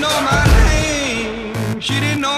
know my name. She didn't know